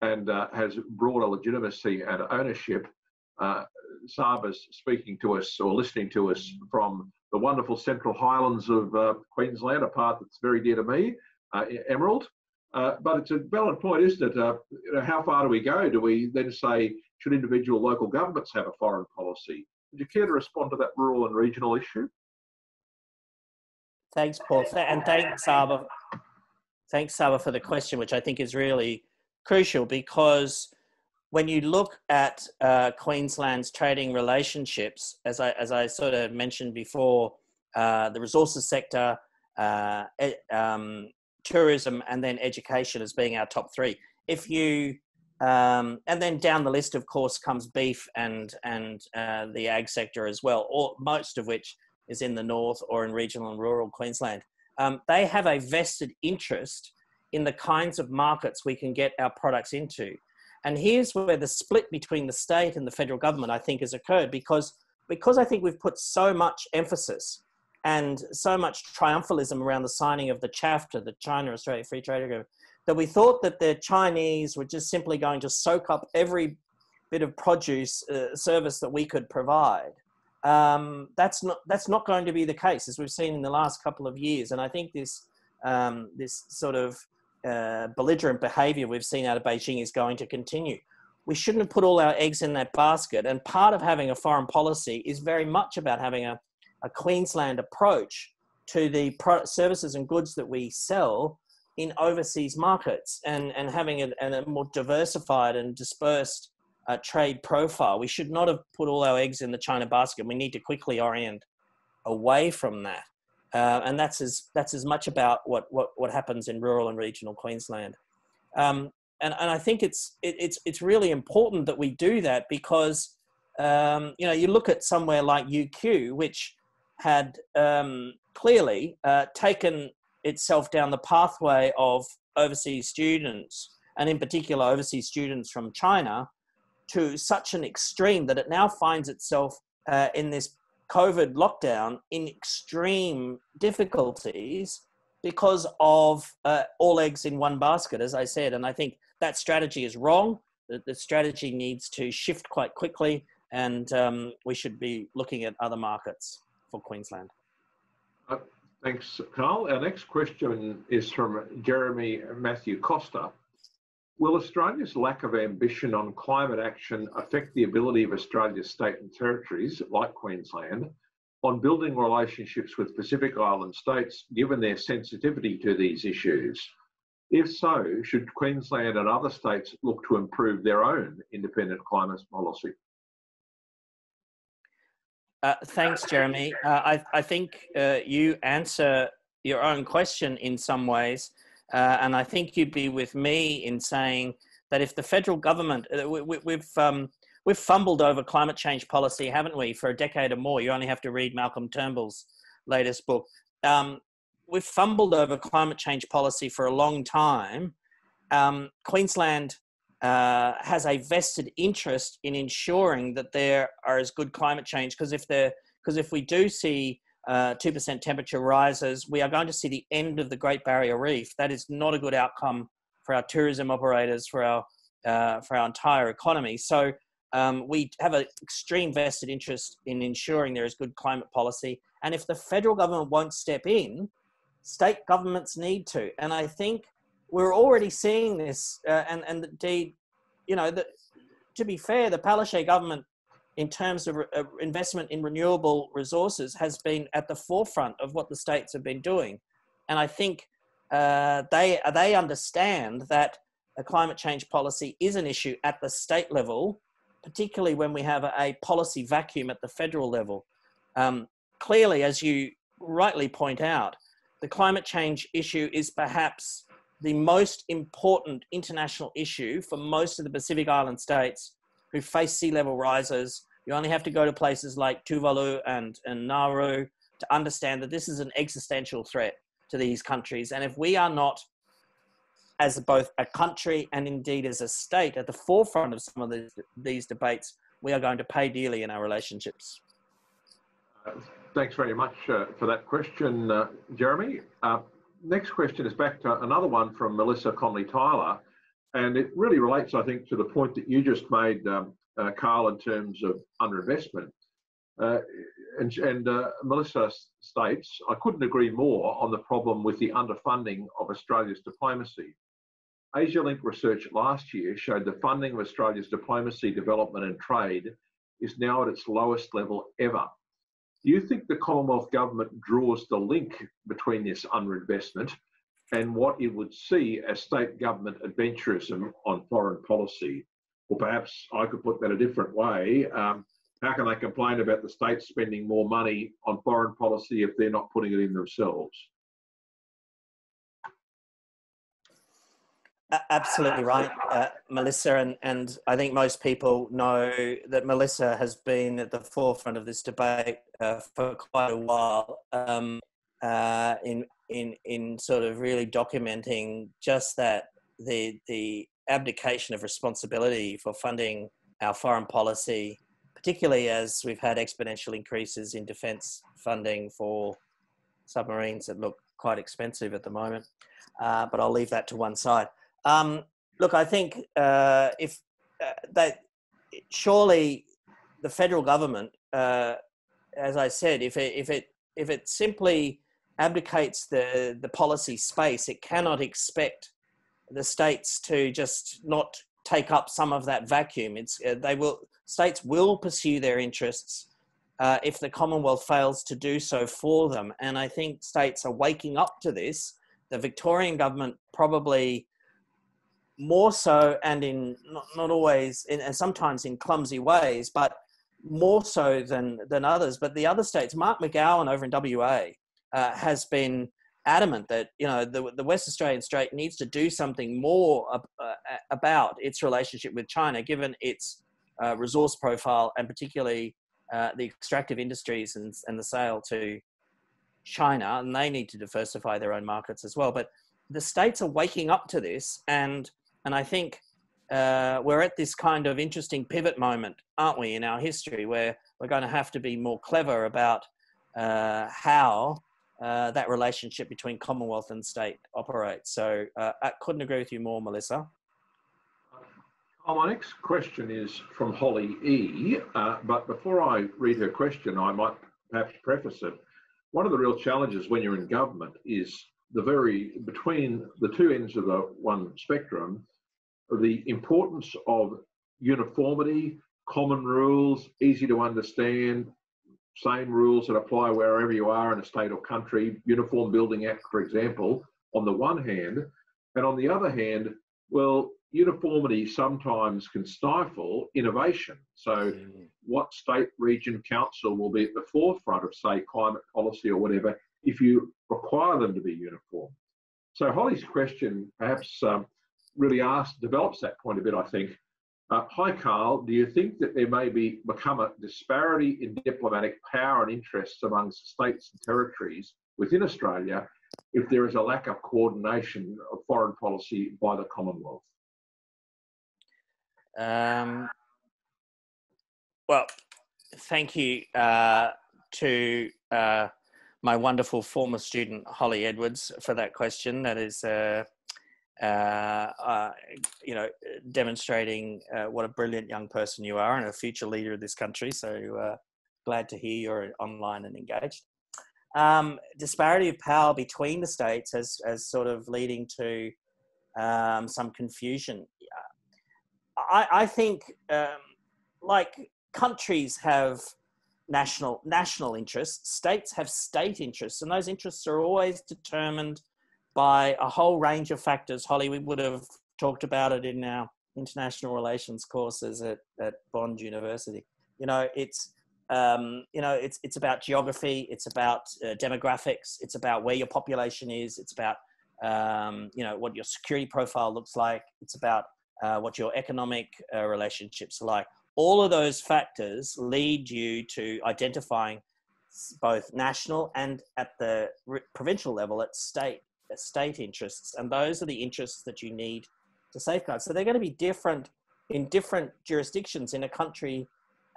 [SPEAKER 1] and uh, has broader legitimacy and ownership. Uh, Saba's speaking to us or listening to us from the wonderful central highlands of uh, Queensland, a part that's very dear to me, uh, Emerald. Uh, but it's a valid point, isn't it? Uh, you know, how far do we go? Do we then say, should individual local governments have a foreign policy? Would you care to respond to that rural and regional issue?
[SPEAKER 2] Thanks, Paul. And thanks, Saba. Thanks, Saba, for the question, which I think is really crucial because when you look at uh, Queensland's trading relationships, as I, as I sort of mentioned before, uh, the resources sector, uh, um, tourism, and then education as being our top three. If you um, and then down the list, of course, comes beef and and uh, the ag sector as well, or most of which is in the north or in regional and rural Queensland. Um, they have a vested interest in the kinds of markets we can get our products into. And here's where the split between the state and the federal government, I think, has occurred because, because I think we've put so much emphasis and so much triumphalism around the signing of the CHAFTA, the China Australia Free Trade Agreement, that we thought that the Chinese were just simply going to soak up every bit of produce uh, service that we could provide. Um, that's not that's not going to be the case, as we've seen in the last couple of years. And I think this um, this sort of uh, belligerent behaviour we've seen out of Beijing is going to continue. We shouldn't have put all our eggs in that basket. And part of having a foreign policy is very much about having a, a Queensland approach to the services and goods that we sell in overseas markets and, and having a, a more diversified and dispersed uh, trade profile. We should not have put all our eggs in the China basket. We need to quickly orient away from that. Uh, and that's as, that's as much about what, what, what happens in rural and regional Queensland. Um, and, and I think it's, it, it's, it's really important that we do that because, um, you know, you look at somewhere like UQ, which had um, clearly uh, taken itself down the pathway of overseas students, and in particular overseas students from China, to such an extreme that it now finds itself uh, in this COVID lockdown in extreme difficulties because of uh, all eggs in one basket, as I said. And I think that strategy is wrong. The, the strategy needs to shift quite quickly, and um, we should be looking at other markets for Queensland.
[SPEAKER 1] Uh, thanks, Carl. Our next question is from Jeremy Matthew Costa. Will Australia's lack of ambition on climate action affect the ability of Australia's state and territories, like Queensland, on building relationships with Pacific Island states given their sensitivity to these issues? If so, should Queensland and other states look to improve their own independent climate policy?
[SPEAKER 2] Uh, thanks, Jeremy. Uh, I, I, think uh, you answer your own question in some ways. Uh, and I think you'd be with me in saying that if the federal government, uh, we, have um, we've fumbled over climate change policy, haven't we, for a decade or more? You only have to read Malcolm Turnbull's latest book. Um, we've fumbled over climate change policy for a long time. Um, Queensland uh, has a vested interest in ensuring that there are as good climate change because if because if we do see uh, 2% temperature rises, we are going to see the end of the Great Barrier Reef. That is not a good outcome for our tourism operators, for our, uh, for our entire economy. So um, we have an extreme vested interest in ensuring there is good climate policy. And if the federal government won't step in, state governments need to. And I think we're already seeing this. Uh, and, and indeed, you know, the, to be fair, the Palaszczuk government in terms of uh, investment in renewable resources has been at the forefront of what the states have been doing. And I think uh, they, they understand that a climate change policy is an issue at the state level, particularly when we have a, a policy vacuum at the federal level. Um, clearly, as you rightly point out, the climate change issue is perhaps the most important international issue for most of the Pacific Island states who face sea level rises you only have to go to places like Tuvalu and, and Nauru to understand that this is an existential threat to these countries. And if we are not, as both a country and indeed as a state, at the forefront of some of these, these debates, we are going to pay dearly in our relationships.
[SPEAKER 1] Thanks very much uh, for that question, uh, Jeremy. Uh, next question is back to another one from Melissa Conley Tyler. And it really relates, I think, to the point that you just made, um, uh, Carl, in terms of underinvestment. Uh, and, and uh, Melissa states, I couldn't agree more on the problem with the underfunding of Australia's diplomacy. AsiaLink research last year showed the funding of Australia's diplomacy, development and trade is now at its lowest level ever. Do you think the Commonwealth Government draws the link between this underinvestment and what it would see as state government adventurism on foreign policy? Or perhaps I could put that a different way. Um, how can they complain about the state spending more money on foreign policy if they're not putting it in themselves?
[SPEAKER 2] Absolutely right, uh, Melissa, and, and I think most people know that Melissa has been at the forefront of this debate uh, for quite a while um, uh, in in in sort of really documenting just that the the abdication of responsibility for funding our foreign policy, particularly as we've had exponential increases in defence funding for submarines that look quite expensive at the moment. Uh, but I'll leave that to one side. Um, look, I think uh, if uh, that surely the federal government, uh, as I said, if it if it if it simply abdicates the the policy space, it cannot expect the states to just not take up some of that vacuum. It's uh, they will states will pursue their interests uh, if the Commonwealth fails to do so for them, and I think states are waking up to this. The Victorian government probably more so, and in not, not always, in, and sometimes in clumsy ways, but more so than than others. But the other states, Mark McGowan over in WA uh, has been adamant that you know the, the West Australian Strait needs to do something more uh, about its relationship with China, given its uh, resource profile and particularly uh, the extractive industries and, and the sale to China, and they need to diversify their own markets as well. But the states are waking up to this, and and I think uh, we're at this kind of interesting pivot moment, aren't we, in our history, where we're going to have to be more clever about uh, how uh, that relationship between Commonwealth and state operates. So uh, I couldn't agree with you more, Melissa.
[SPEAKER 1] Oh, my next question is from Holly E. Uh, but before I read her question, I might perhaps preface it. One of the real challenges when you're in government is the very between the two ends of the one spectrum, the importance of uniformity, common rules, easy to understand, same rules that apply wherever you are in a state or country, Uniform Building Act, for example, on the one hand. And on the other hand, well, uniformity sometimes can stifle innovation. So, mm. what state, region, council will be at the forefront of, say, climate policy or whatever if you require them to be uniform? So, Holly's question perhaps um, really asks, develops that point a bit, I think. Uh, hi, Carl. Do you think that there may be become a disparity in diplomatic power and interests amongst states and territories within Australia if there is a lack of coordination of foreign policy by the Commonwealth?
[SPEAKER 2] Um, well, thank you uh, to uh, my wonderful former student Holly Edwards for that question. That is uh, you know, demonstrating uh, what a brilliant young person you are and a future leader of this country. So uh, glad to hear you're online and engaged. Um, disparity of power between the states as, as sort of leading to um, some confusion. I, I think, um, like countries have national national interests, states have state interests, and those interests are always determined by a whole range of factors. Holly, we would have talked about it in our international relations courses at, at Bond University. You know, it's um, you know, it's it's about geography, it's about uh, demographics, it's about where your population is, it's about um, you know what your security profile looks like, it's about uh, what your economic uh, relationships are like. All of those factors lead you to identifying both national and at the provincial level at state state interests, and those are the interests that you need to safeguard. So they're going to be different in different jurisdictions in a country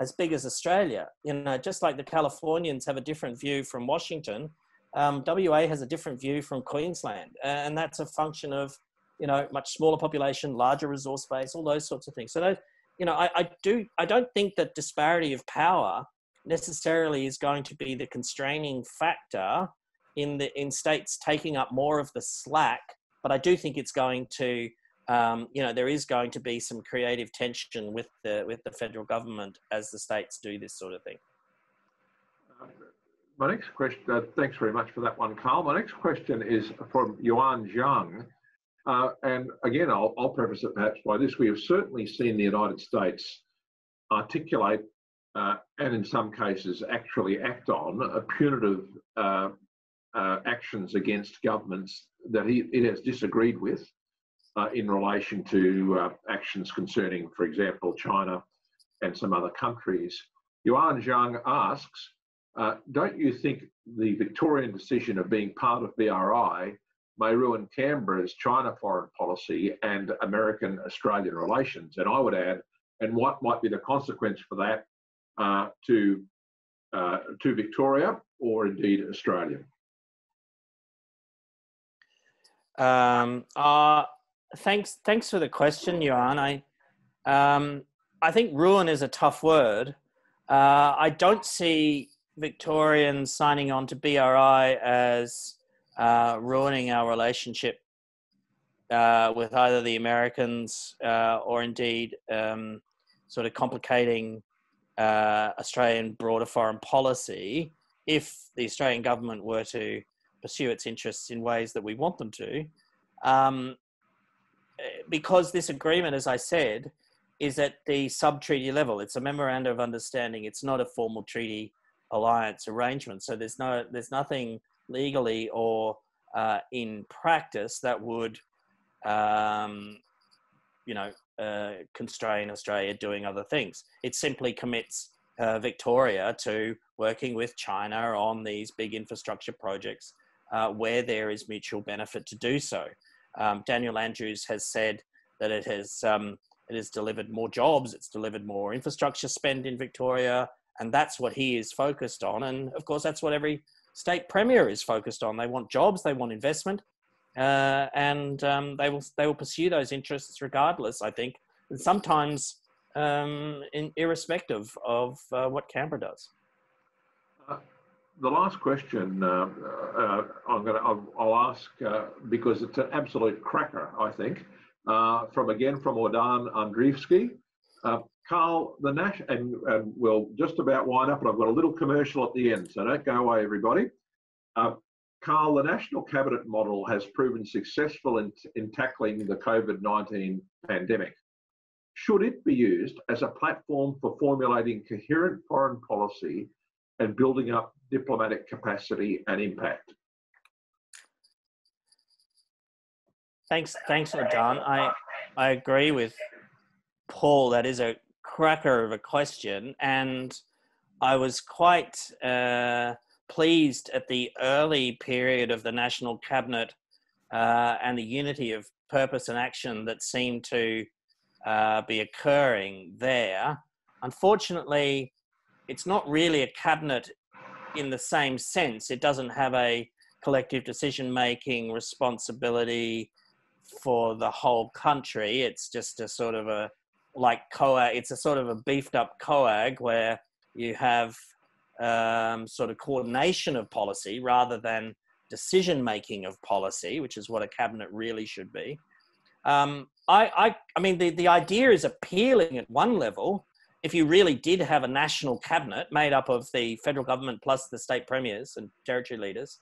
[SPEAKER 2] as big as Australia. You know, just like the Californians have a different view from Washington, um, WA has a different view from Queensland, and that's a function of you know much smaller population, larger resource base, all those sorts of things. So, those, you know, I, I do I don't think that disparity of power necessarily is going to be the constraining factor in the in states taking up more of the slack, but I do think it's going to um, you know there is going to be some creative tension with the with the federal government as the states do this sort of thing.
[SPEAKER 1] my next question, uh, thanks very much for that one, Carl. My next question is from Yuan Zhang. Uh, and again, I'll, I'll, preface it perhaps by this. We have certainly seen the United States articulate uh, and in some cases actually act on a punitive uh, actions against governments that he, it has disagreed with uh, in relation to uh, actions concerning, for example, China and some other countries. Yuan Zhang asks, uh, don't you think the Victorian decision of being part of BRI may ruin Canberra's China foreign policy and American Australian relations. And I would add, and what might be the consequence for that uh, to, uh, to Victoria or indeed Australia?
[SPEAKER 2] Um, uh, thanks, thanks for the question, Johan. I, um, I think ruin is a tough word. Uh, I don't see Victorians signing on to BRI as uh, ruining our relationship uh, with either the Americans uh, or indeed um, sort of complicating uh, Australian broader foreign policy if the Australian government were to pursue its interests in ways that we want them to. Um, because this agreement, as I said, is at the sub treaty level. It's a memorandum of understanding. It's not a formal treaty alliance arrangement. So there's no there's nothing legally or uh, in practice that would um, you know uh, constrain Australia doing other things. It simply commits uh, Victoria to working with China on these big infrastructure projects uh, where there is mutual benefit to do so. Um, Daniel Andrews has said that it has um, it has delivered more jobs, it's delivered more infrastructure spend in Victoria, and that's what he is focused on. And of course, that's what every state premier is focused on. They want jobs, they want investment, uh, and um, they will they will pursue those interests regardless. I think, and sometimes um, in, irrespective of uh, what Canberra does.
[SPEAKER 1] Uh, the last question uh, uh, I'm going to I'll, ask uh, because it's an absolute cracker. I think from again from Ordan Andrievsky. Carl, the Nash, and, and, we'll just about wind up, and I've got a little commercial at the end, so don't go away, everybody. Uh, Carl, the National Cabinet model has proven successful in, in tackling the COVID 19 pandemic. Should it be used as a platform for formulating coherent foreign policy and building up diplomatic capacity and impact?
[SPEAKER 2] Thanks, thanks, John. I I agree with Paul. That is a cracker of a question, and I was quite uh, pleased at the early period of the national cabinet uh, and the unity of purpose and action that seemed to uh, be occurring there. Unfortunately, it's not really a cabinet in the same sense. It doesn't have a collective decision making responsibility for the whole country. It's just a sort of a like COAG. It's a sort of a beefed up COAG where you have um, sort of coordination of policy rather than decision making of policy, which is what a cabinet really should be. Um, I, I, I mean, the, the idea is appealing at one level. If you really did have a national cabinet made up of the federal government plus the state premiers and territory leaders,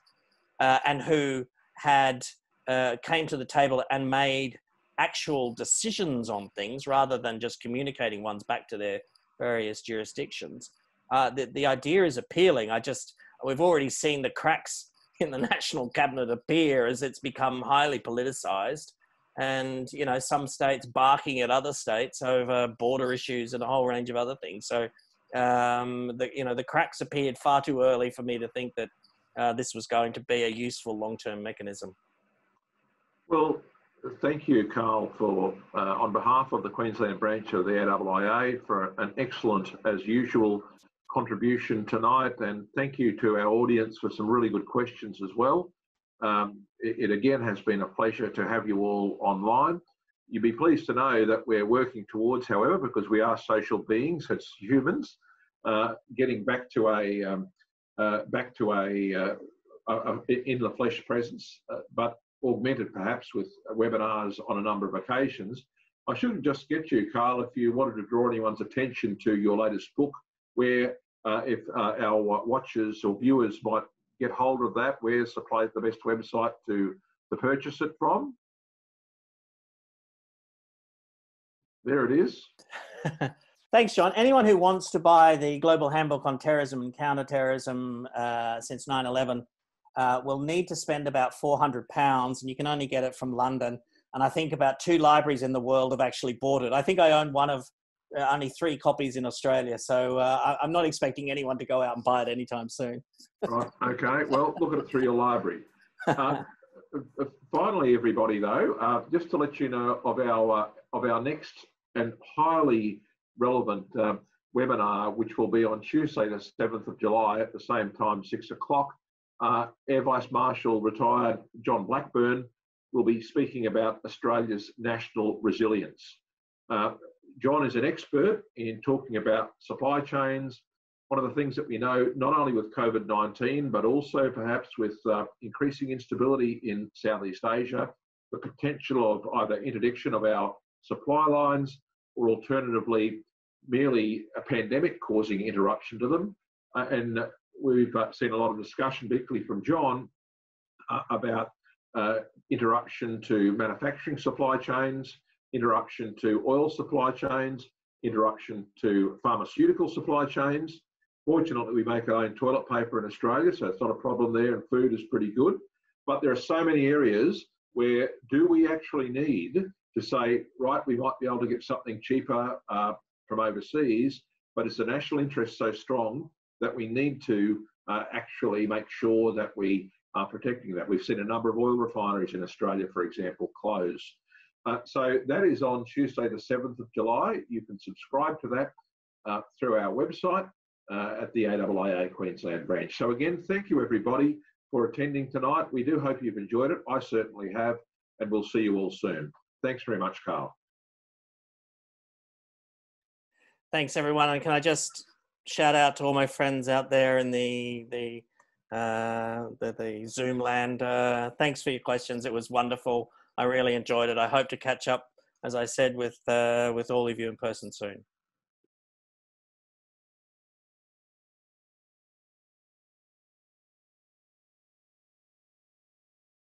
[SPEAKER 2] uh, and who had uh, came to the table and made actual decisions on things rather than just communicating ones back to their various jurisdictions. Uh, the, the idea is appealing. I just, we've already seen the cracks in the national cabinet appear as it's become highly politicized and you know some states barking at other states over border issues and a whole range of other things so um, the you know the cracks appeared far too early for me to think that uh, this was going to be a useful long-term mechanism
[SPEAKER 1] well thank you, Carl, for uh, on behalf of the Queensland branch of the AIIA for an excellent, as usual, contribution tonight. And thank you to our audience for some really good questions as well. Um, it, it, again has been a pleasure to have you all online. You'd be pleased to know that we're working towards, however, because we are social beings, as humans, uh, getting back to a um, uh, back to a, uh, a, a, in the flesh presence. Uh, but augmented perhaps with webinars on a number of occasions. I should just get you, Carl, if you wanted to draw anyone's attention to your latest book, where uh, if uh, our watchers or viewers might get hold of that, where's the the best website to, to purchase it from? There it is.
[SPEAKER 2] Thanks, John. Anyone who wants to buy the Global Handbook on Terrorism and Counterterrorism uh, since 9 11 uh, will need to spend about 400 pounds, and you can only get it from London. And I think about two libraries in the world have actually bought it. I think I own one of only three copies in Australia, so uh, I, am not expecting anyone to go out and buy it anytime soon.
[SPEAKER 1] right. Okay. Well, look at it through your library. Uh, finally, everybody, though, uh, just to let you know of our uh, of our next and highly relevant um, webinar, which will be on Tuesday, the 7th of July at the same time, six o'clock. Uh, Air Vice Marshal retired John Blackburn will be speaking about Australia's national resilience. Uh, John is an expert in talking about supply chains. One of the things that we know, not only with COVID 19, but also perhaps with uh, increasing instability in Southeast Asia, the potential of either interdiction of our supply lines or alternatively merely a pandemic causing interruption to them. Uh, and we've uh, seen a lot of discussion, particularly from John, uh, about uh, interruption to manufacturing supply chains, interruption to oil supply chains, interruption to pharmaceutical supply chains. Fortunately, we make our own toilet paper in Australia, so it's not a problem there, and food is pretty good. But there are so many areas where do we actually need to say, right, we might be able to get something cheaper uh, from overseas, but is the national interest so strong that we need to uh, actually make sure that we are protecting that? We've seen a number of oil refineries in Australia, for example, close. Uh, so that is on Tuesday, the 7th of July. You can subscribe to that uh, through our website uh, at the AIIA Queensland branch. So again, thank you everybody for attending tonight. We do hope you've enjoyed it. I certainly have, and we'll see you all soon. Thanks very much, Carl.
[SPEAKER 2] Thanks, everyone. And can I just shout out to all my friends out there in the the uh, the, the Zoom land. Uh, thanks for your questions. It was wonderful. I really enjoyed it. I hope to catch up, as I said, with uh, with all of you in person soon.